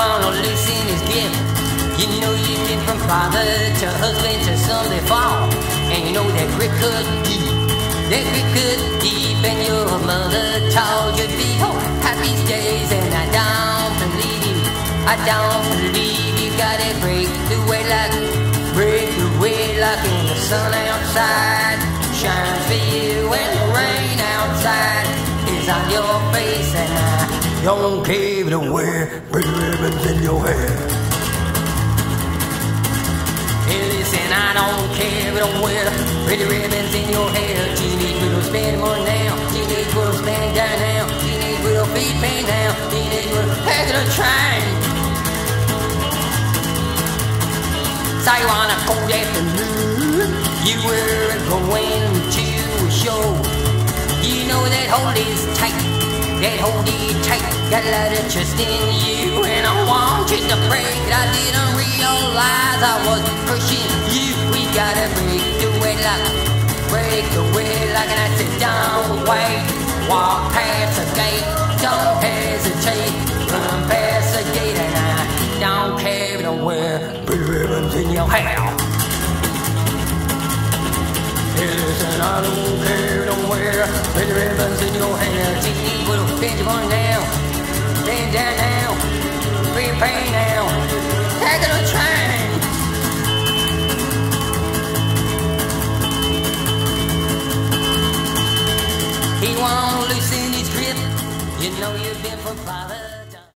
his. You know you've been from father to husband to Sunday fall. And you know that grip cut deep. That grip cut deep. And your mother told you be oh, happy days. And I don't believe you. I don't believe you got it break the way like, break the way like in the sun outside. Shines for you when don't care to wear pretty ribbons in your hair. Hey, listen, I don't care if don't wear pretty ribbons in your hair. Teenage widow spend more now. Teenage widow stand down now. Teenage widow feet pain now. Teenage widow to the train. So you on a cold afternoon, you were going to a show. You know that hold is tight, that hold is tight. Got a lot of trust in you, and I want you to break. I didn't realize I was pushing you. We gotta break the wedlock, break the wedlock, and I said, don't wait, walk past the gate, don't hesitate, run past the gate, and I don't care don't wear ribbons in your hair. Listen, I don't care, don't wear pretty ribbons in bend down now, free pain now. Take it a train. He won't loosen his grip. You know you've been for five.